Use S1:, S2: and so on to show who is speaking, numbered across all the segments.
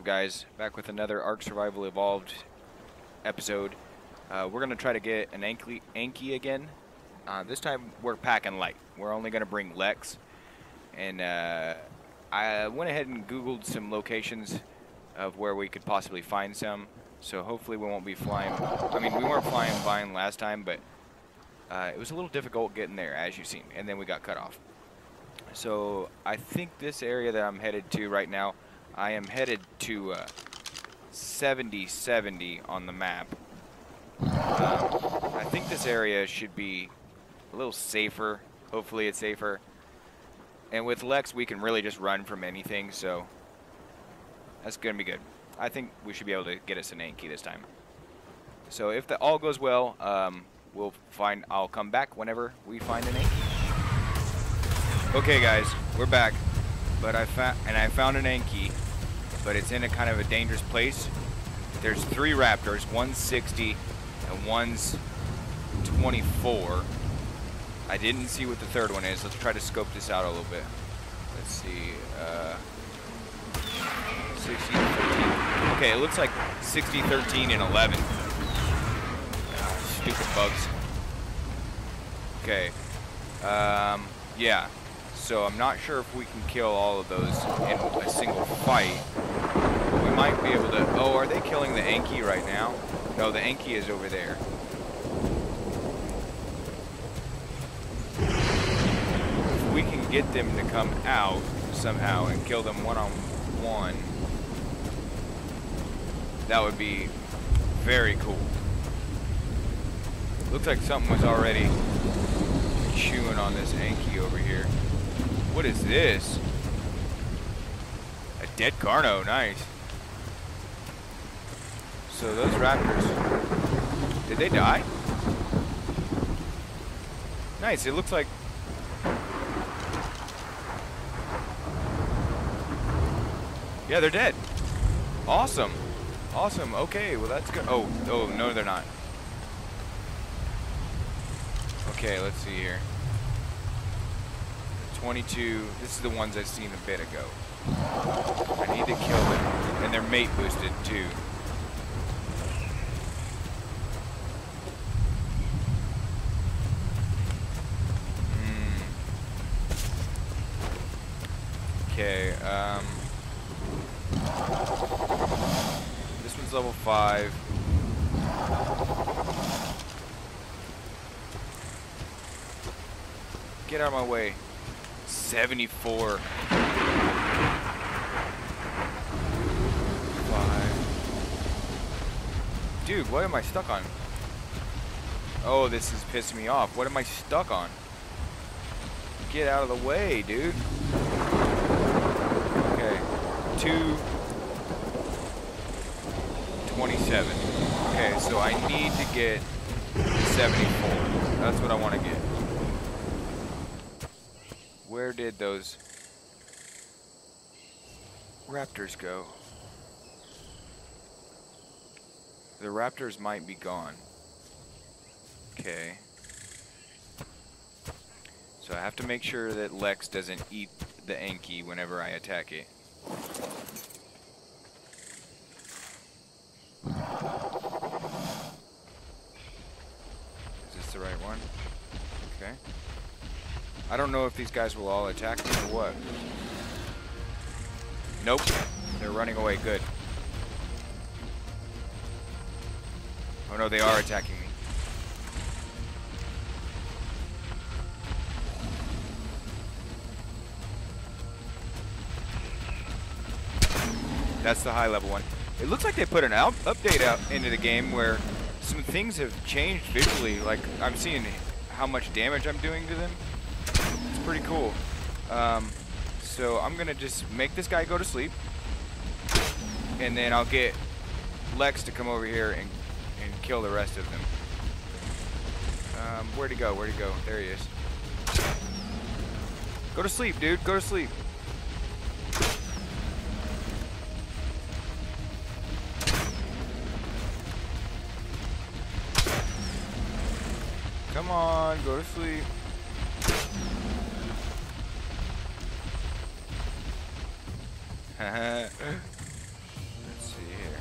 S1: up, guys? Back with another Ark Survival Evolved episode. Uh, we're to try to get an Anky, again. Uh, this time, we're packing light. We're only to bring Lex. And uh, I went ahead and Googled some locations of where we could possibly find some. So hopefully we won't be flying. I mean, we weren't flying vine last time, but uh, it was a little difficult getting there, as you've seen. And then we got cut off. So I think this area that I'm headed to right now, I am headed to uh, 7070 on the map. Um, I think this area should be a little safer. Hopefully it's safer. And with Lex, we can really just run from anything, so that's going to be good. I think we should be able to get us an Anky this time. So if that all goes well, um, we'll find. I'll come back whenever we find an Anky. Okay, guys, we're back. But I found and I found an Anky, but it's in a kind of a dangerous place. There's three raptors, one's 60 and one's 24. I didn't see what the third one is. Let's try to scope this out a little bit. Let's see. Uh, 60, 13. Okay, it looks like 60, 13, and 11. Ah, stupid bugs. Okay. Um, yeah. So I'm not sure if we can kill all of those in a single fight. But we might be able to... Oh, are they killing the Enki right now? No, the Enki is over there. If we can get them to come out somehow and kill them one-on-one, -on -one, that would be very cool. Looks like something was already chewing on this Anky over here. What is this? A dead Carno, nice. So those raptors, did they die? Nice, it looks like... Yeah, they're dead. Awesome. Awesome, okay, well that's good. Oh, oh, no they're not. Okay, let's see here. 22. This is the ones I've seen a bit ago. I need to kill them. And they're mate boosted too. Hmm. Okay, um... This one's level 5. Get out of my way. 74. Five. Dude, what am I stuck on? Oh, this is pissing me off. What am I stuck on? Get out of the way, dude. Okay. Two. 27. Okay, so I need to get 74. That's what I want to get. Where did those raptors go? The raptors might be gone. Okay. So I have to make sure that Lex doesn't eat the Anky whenever I attack it. Is this the right one? Okay. I don't know if these guys will all attack me or what. Nope. They're running away. Good. Oh no, they are attacking me. That's the high level one. It looks like they put an out update out into the game where some things have changed visually. Like I'm seeing how much damage I'm doing to them. Pretty cool. Um, so I'm gonna just make this guy go to sleep, and then I'll get Lex to come over here and and kill the rest of them. Um, where'd he go? Where'd he go? There he is. Go to sleep, dude. Go to sleep. Come on, go to sleep. Let's see here.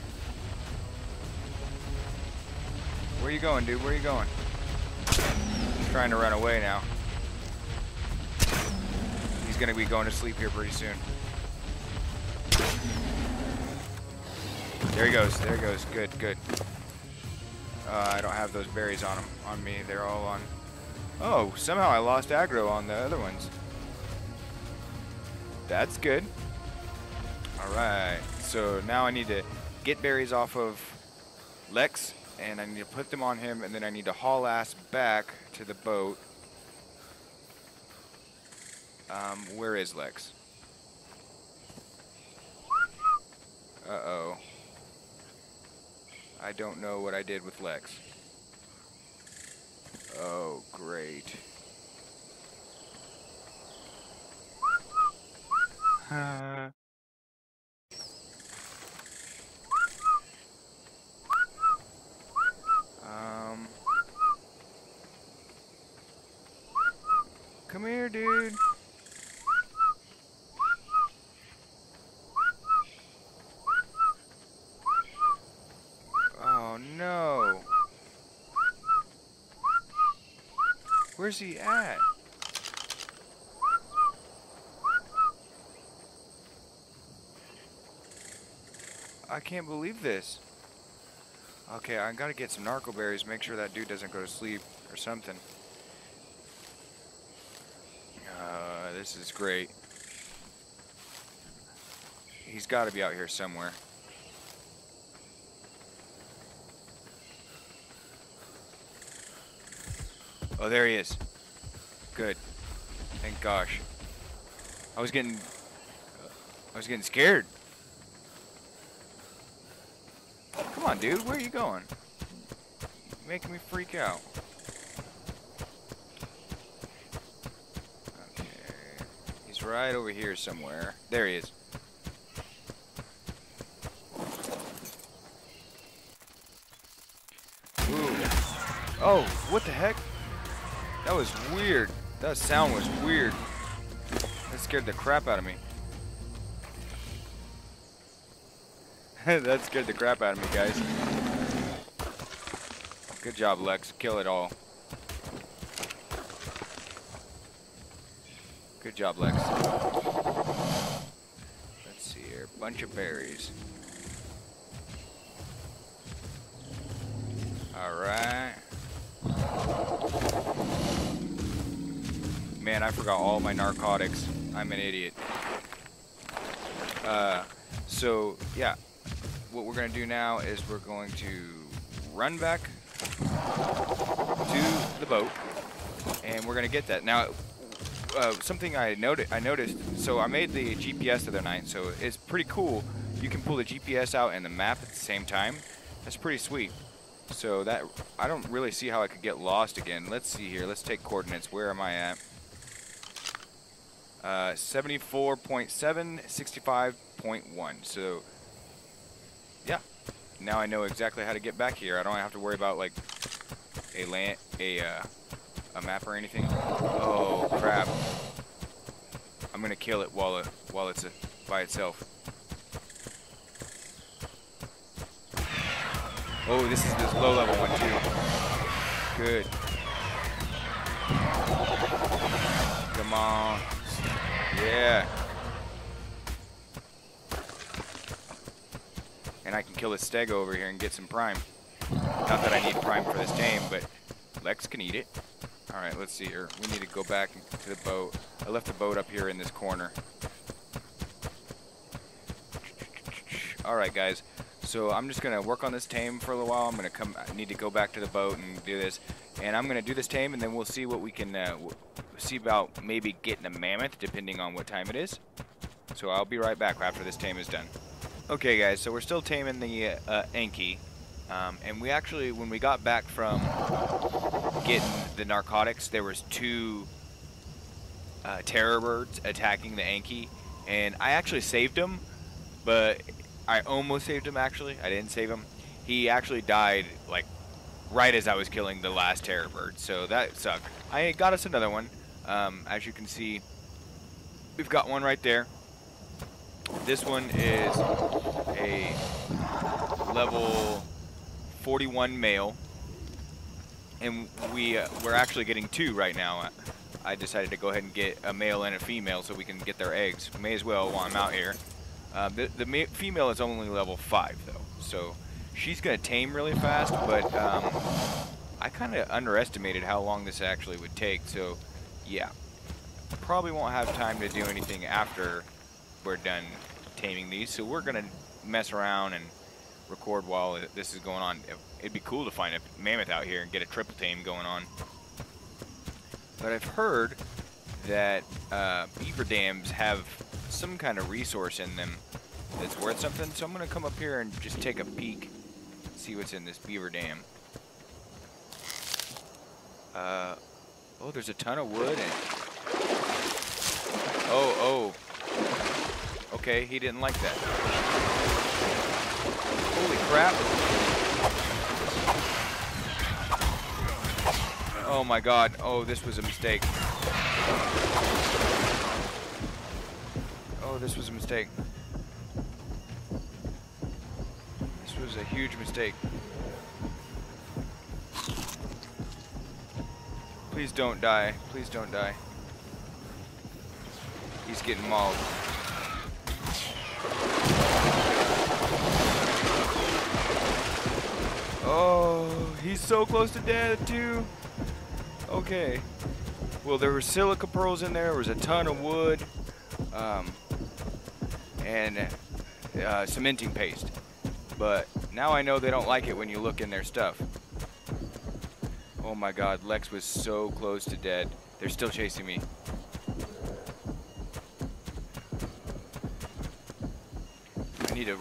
S1: Where you going, dude? Where are you going? I'm trying to run away now. He's gonna be going to sleep here pretty soon. There he goes. There he goes. Good, good. Uh, I don't have those berries on them, on me. They're all on... Oh, somehow I lost aggro on the other ones. That's good. All right. So now I need to get berries off of Lex, and I need to put them on him, and then I need to haul ass back to the boat. Um, where is Lex? Uh-oh. I don't know what I did with Lex. Oh, great. Uh, um. Come here, dude. Oh no. Where's he at? I can't believe this. Okay, I gotta get some narco berries, make sure that dude doesn't go to sleep or something. Uh, this is great. He's gotta be out here somewhere. Oh, there he is. Good. Thank gosh. I was getting... I was getting scared. Come on, dude. Where are you going? You're making me freak out. Okay. He's right over here somewhere. There he is. Oh, what the heck? That was weird. That sound was weird. That scared the crap out of me. that scared the crap out of me, guys. Good job, Lex. Kill it all. Good job, Lex. Let's see here. Bunch of berries. Alright. Man, I forgot all my narcotics. I'm an idiot. Uh, so, yeah. What we're going to do now is we're going to run back to the boat, and we're going to get that. Now, uh, something I, noti I noticed, so I made the GPS the other night, so it's pretty cool. You can pull the GPS out and the map at the same time. That's pretty sweet. So that, I don't really see how I could get lost again. Let's see here. Let's take coordinates. Where am I at? Uh, 74.7, 65.1. So. Now I know exactly how to get back here. I don't have to worry about, like, a land, a, uh, a map or anything. Oh, crap. I'm gonna kill it while it, while it's a, by itself. Oh, this is this low level one too. Good. Come on. Yeah. And I can kill this stego over here and get some prime. Not that I need prime for this tame, but Lex can eat it. Alright, let's see here. We need to go back to the boat. I left the boat up here in this corner. Alright, guys. So I'm just gonna work on this tame for a little while. I'm gonna come. I need to go back to the boat and do this, and I'm gonna do this tame, and then we'll see what we can uh, see about maybe getting a mammoth, depending on what time it is. So I'll be right back after this tame is done. Okay, guys. So we're still taming the uh, Enki, um, and we actually, when we got back from getting the narcotics, there was two uh, terror birds attacking the Enki, and I actually saved them, but I almost saved him actually. I didn't save him. He actually died like right as I was killing the last terror bird, so that sucked. I got us another one. Um, as you can see, we've got one right there. This one is a level 41 male. and we uh, we're actually getting two right now. I decided to go ahead and get a male and a female so we can get their eggs. May as well while I'm out here. Uh, the the female is only level five though, so she's gonna tame really fast. But um, I kind of underestimated how long this actually would take. So yeah, probably won't have time to do anything after we're done taming these. So we're gonna mess around and record while this is going on. It'd be cool to find a mammoth out here and get a triple tame going on. But I've heard that uh, beaver dams have some kind of resource in them that's worth something. So I'm to come up here and just take a peek, see what's in this beaver dam. Uh, oh, there's a ton of wood. And oh, oh. Okay, he didn't like that. Holy crap. Oh my god. Oh, this was a mistake. Oh, this was a mistake. This was a huge mistake. Please don't die. Please don't die. He's getting mauled. He's so close to death too. Okay. Well, there were silica pearls in there. There was a ton of wood. Um, and uh, cementing paste. But now I know they don't like it when you look in their stuff. Oh my god, Lex was so close to dead. They're still chasing me. I need to...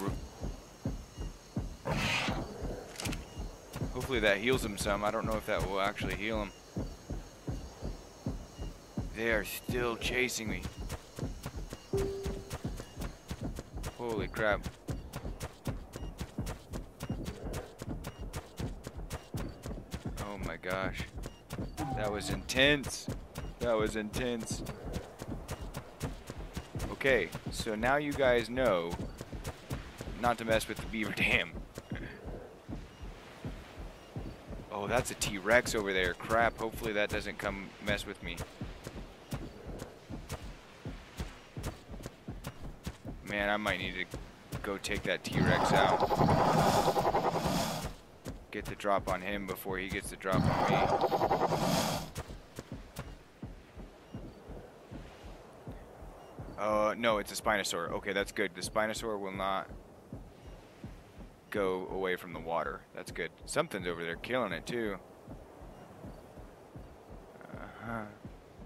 S1: Hopefully that heals him some. I don't know if that will actually heal him. They are still chasing me. Holy crap. Oh my gosh. That was intense. That was intense. Okay, so now you guys know not to mess with the beaver dam. Oh, that's a T-Rex over there. Crap, hopefully that doesn't come mess with me. Man, I might need to go take that T-Rex out. Get the drop on him before he gets the drop on me. Uh, no, it's a Spinosaur. Okay, that's good. The Spinosaur will not go away from the water. That's good. Something's over there killing it, too. Uh -huh.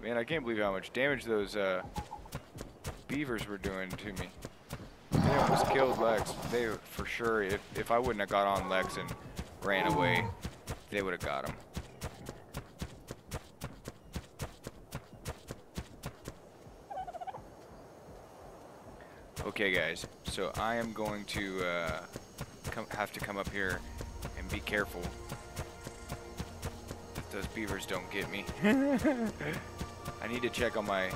S1: Man, I can't believe how much damage those uh, beavers were doing to me. They almost killed Lex. They, for sure, if, if I wouldn't have got on Lex and ran away, they would have got him. Okay, guys, so I am going to uh, come, have to come up here and be careful that those beavers don't get me. I need to check on my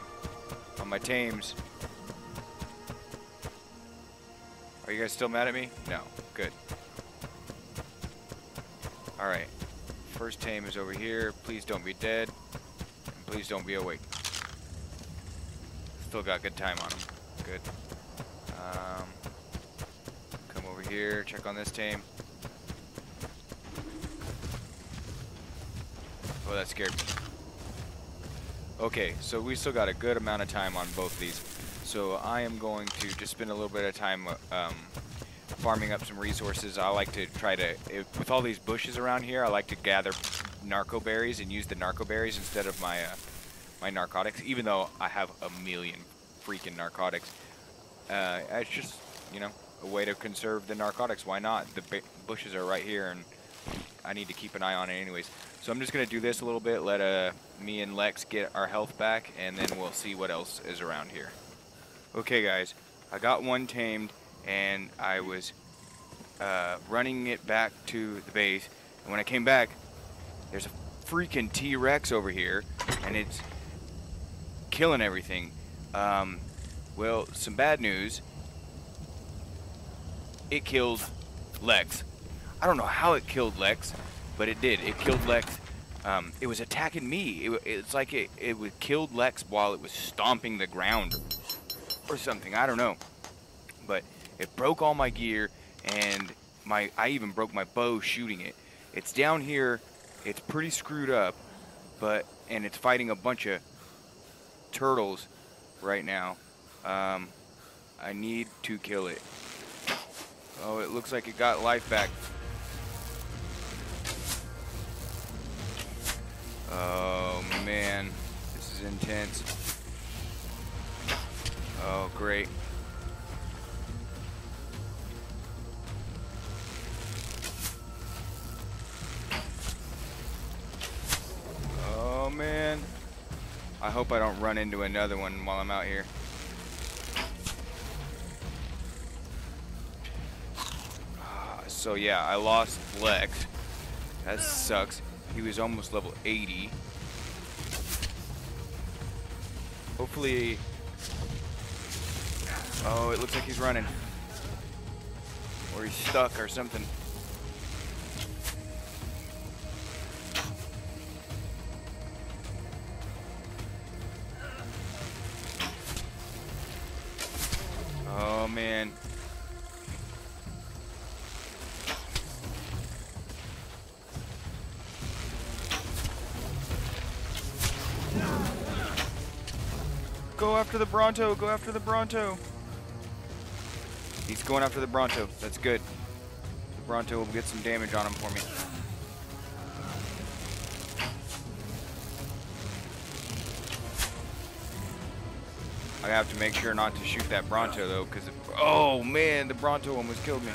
S1: on my tames Are you guys still mad at me? No. Good. Alright. First tame is over here. Please don't be dead. And please don't be awake. Still got good time on him. Good. Um, come over here. Check on this team. Oh, that scared me. Okay, so we still got a good amount of time on both of these. So I am going to just spend a little bit of time um, farming up some resources. I like to try to, if, with all these bushes around here, I like to gather narco berries and use the narco berries instead of my uh, my narcotics, even though I have a million freaking narcotics. Uh, it's just, you know, a way to conserve the narcotics. Why not? The bushes are right here, and I need to keep an eye on it anyways. So I'm just going to do this a little bit, let uh, me and Lex get our health back, and then we'll see what else is around here. Okay guys, I got one tamed and I was uh, running it back to the base and when I came back there's a freaking T-Rex over here and it's killing everything. Um, well, some bad news. It killed Lex. I don't know how it killed Lex, but it did. It killed Lex um, it was attacking me. It, it's like it, it was killed Lex while it was stomping the ground or something. I don't know. But it broke all my gear and my I even broke my bow shooting it. It's down here. It's pretty screwed up, but and it's fighting a bunch of turtles right now. Um, I need to kill it. Oh, it looks like it got life back. Oh man, this is intense. Oh great. Oh man. I hope I don't run into another one while I'm out here. So yeah, I lost Lex. That sucks. He was almost level 80. Hopefully... Oh, it looks like he's running. Or he's stuck or something. Bronto, go after the Bronto. He's going after the Bronto. That's good. The Bronto will get some damage on him for me. I have to make sure not to shoot that Bronto though, because oh man, the Bronto almost killed me.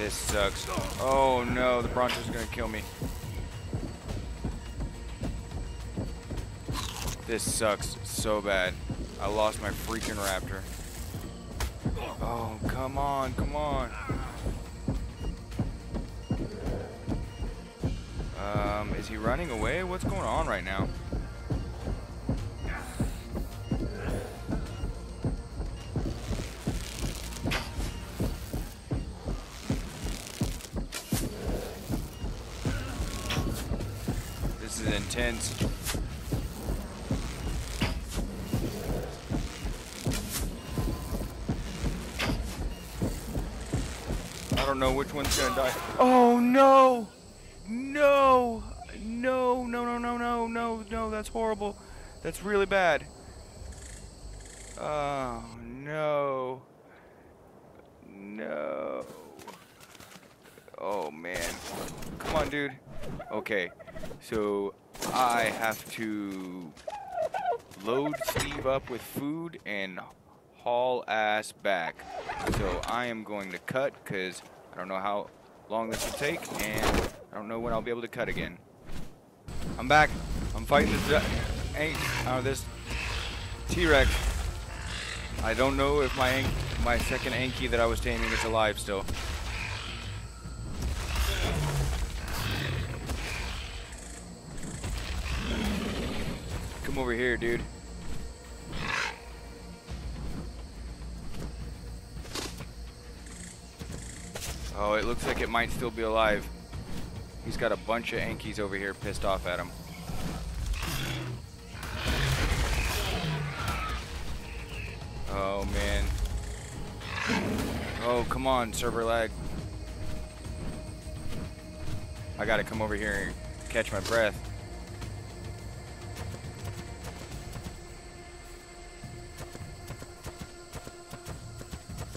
S1: This sucks. Oh no, the Bronto's gonna kill me. This sucks so bad. I lost my freaking raptor. Oh, come on, come on. Um, is he running away? What's going on right now? Intense. I don't know which one's gonna die. Oh no! No! No, no, no, no, no, no, no, that's horrible. That's really bad. Oh no. No. Oh man. Come on, dude. Okay, so I have to load Steve up with food and haul ass back. So I am going to cut because I don't know how long this will take and I don't know when I'll be able to cut again. I'm back. I'm fighting this uh, this T-Rex. I don't know if my my second Anky that I was taming is alive still. Over here, dude. Oh, it looks like it might still be alive. He's got a bunch of Ankys over here pissed off at him. Oh, man. Oh, come on, server lag. I gotta come over here and catch my breath.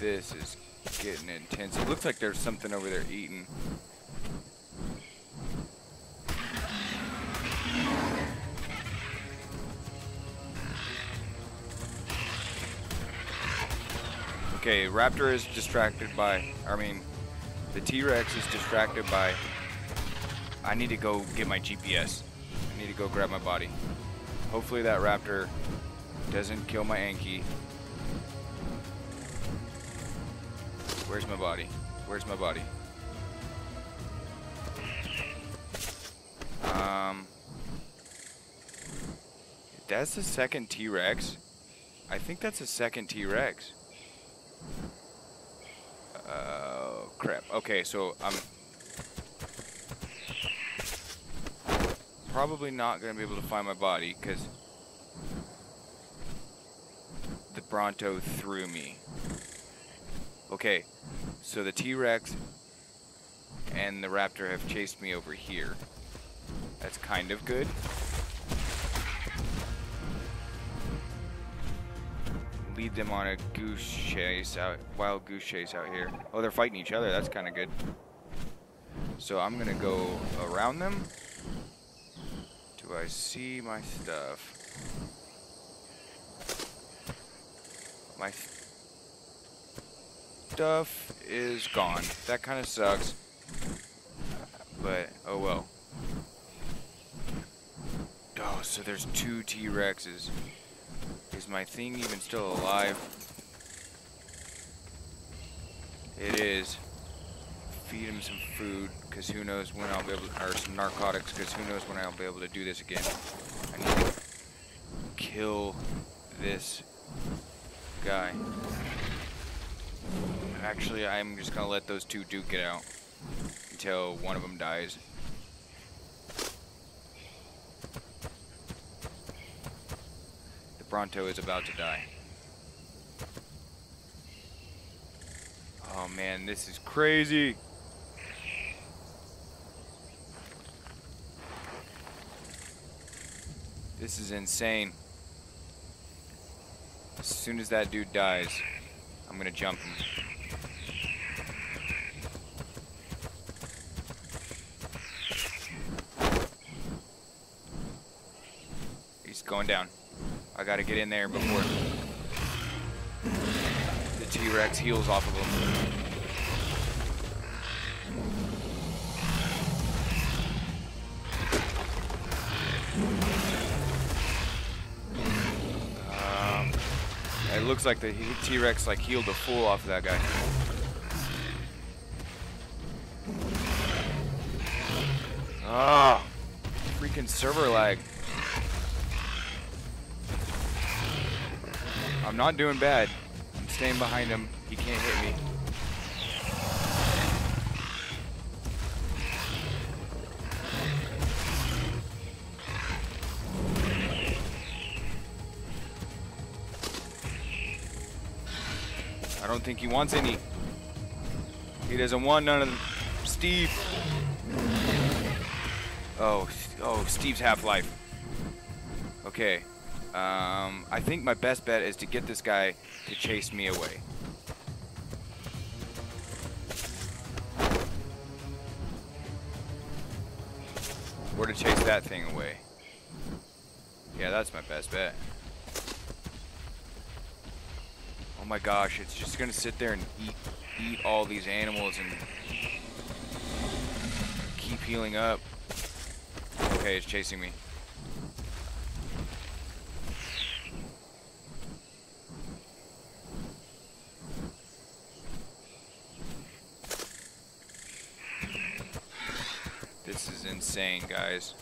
S1: This is getting intense. It looks like there's something over there eating. Okay, Raptor is distracted by, I mean, the T-Rex is distracted by, I need to go get my GPS. I need to go grab my body. Hopefully that Raptor doesn't kill my Anky. Where's my body? Where's my body? Um, that's the second T-Rex. I think that's the second T-Rex. Oh, crap. Okay, so I'm probably not going to be able to find my body because the Bronto threw me. Okay, so the T-Rex and the Raptor have chased me over here. That's kind of good. Lead them on a goose chase out, wild goose chase out here. Oh, they're fighting each other. That's kind of good. So I'm gonna go around them. Do I see my stuff? My stuff is gone. That kind of sucks. But, oh well. Oh, so there's two T-Rexes. Is my thing even still alive? It is. Feed him some food, because who knows when I'll be able to, or some narcotics, because who knows when I'll be able to do this again. I need to kill this guy. Actually, I'm just to let those two duke it out until one of them dies. The Bronto is about to die. Oh man, this is crazy. This is insane. As soon as that dude dies, I'm gonna jump him. He's going down. I gotta get in there before the T-Rex heals off of him. Um, it looks like the T-Rex like healed the fool off of that guy. Ah, oh, freaking server lag. I'm not doing bad. I'm staying behind him. He can't hit me. I don't think he wants any. He doesn't want none of them. Steve. Oh, oh, Steve's half-life. Okay. Um, I think my best bet is to get this guy to chase me away. Or to chase that thing away. Yeah, that's my best bet. Oh my gosh, it's just gonna sit there and eat, eat all these animals and keep healing up. Okay, it's chasing me. This is insane, guys.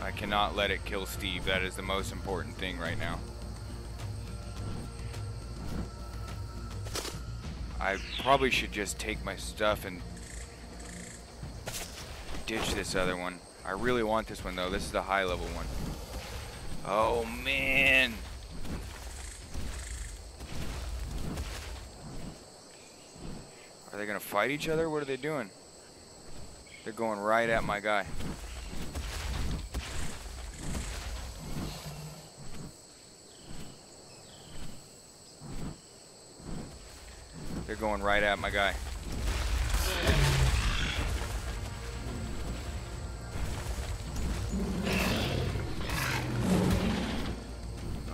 S1: I cannot let it kill Steve. That is the most important thing right now. I probably should just take my stuff and ditch this other one. I really want this one though. This is the high level one. Oh man. Are they gonna fight each other? What are they doing? They're going right at my guy. Going right at my guy.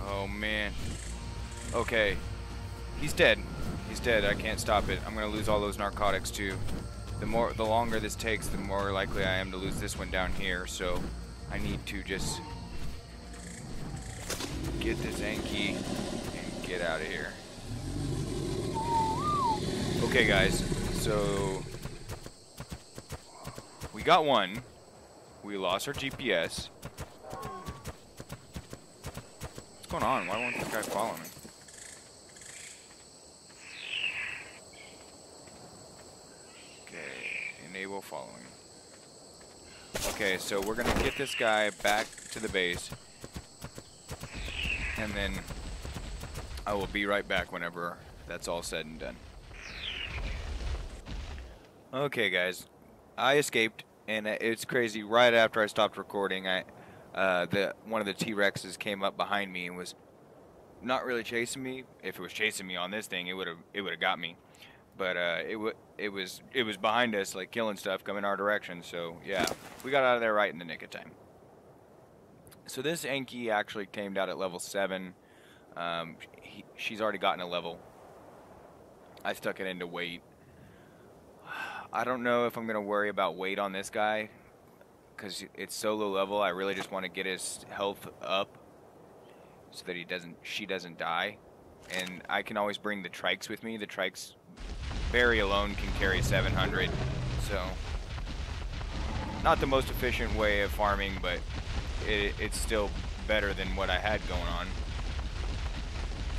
S1: Oh man. Okay. He's dead. He's dead. I can't stop it. I'm gonna lose all those narcotics too. The more, the longer this takes, the more likely I am to lose this one down here. So I need to just get this Enki and get out of here. Okay, guys. So we got one. We lost our GPS. What's going on? Why won't this guy follow me? Okay, enable following. Okay, so we're gonna get this guy back to the base. And then I will be right back whenever that's all said and done. Okay, guys. I escaped, and it's crazy. Right after I stopped recording, I uh, the one of the T-Rexes came up behind me and was not really chasing me. If it was chasing me on this thing, it would have it would have got me. But uh, it w- it was it was behind us, like killing stuff, coming our direction. So yeah, we got out of there right in the nick of time. So this Enki actually tamed out at level seven. Um, he, she's already gotten a level. I stuck it into weight. I don't know if I'm gonna worry about weight on this guy because it's so low level. I really just want to get his health up so that he doesn't, she doesn't die. And I can always bring the trikes with me. The trikes, Barry alone can carry 700, so not the most efficient way of farming, but it, it's still better than what I had going on.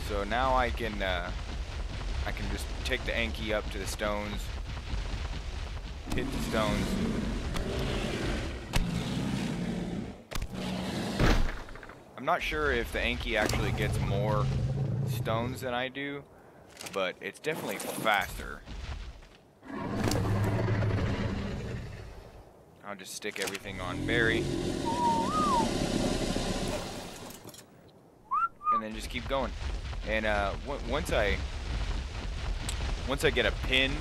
S1: So now I can, uh, I can just take the Anky up to the stones, hit the stones, I'm not sure if the Enki actually gets more stones than I do, but it's definitely faster. I'll just stick everything on Barry. And then just keep going. And uh, once I once I get a pin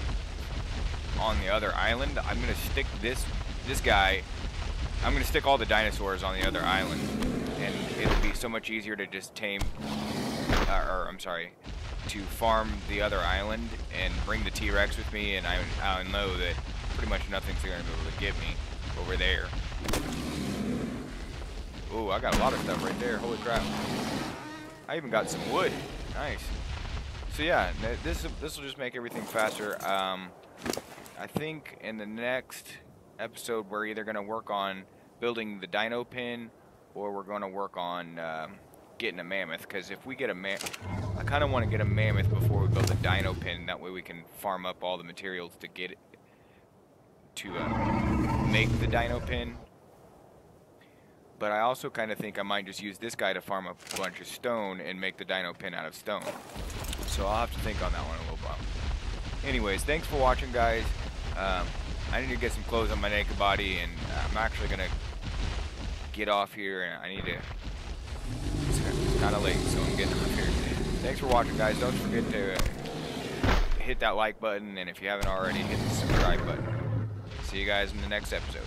S1: on the other island, I'm gonna stick this this guy. I'm gonna stick all the dinosaurs on the other island and it'll be so much easier to just tame, uh, or I'm sorry, to farm the other island and bring the T-Rex with me, and I, I know that pretty much nothing's going to be able to get me over there. Ooh, I got a lot of stuff right there. Holy crap. I even got some wood. Nice. So yeah, this this will just make everything faster. Um, I think in the next episode we're either going to work on building the dino pin or we're going to work on um, getting a mammoth. Because if we get a mammoth, I kind of want to get a mammoth before we build a dino pin. That way we can farm up all the materials to get it to uh, make the dino pin. But I also kind of think I might just use this guy to farm up a bunch of stone and make the dino pin out of stone. So I'll have to think on that one. Anyways, thanks for watching, guys. Um, I need to get some clothes on my naked body, and I'm actually going to get off here, and I need to. It's kind of late, so I'm getting off here. Thanks for watching, guys. Don't forget to hit that like button, and if you haven't already, hit the subscribe button. See you guys in the next episode.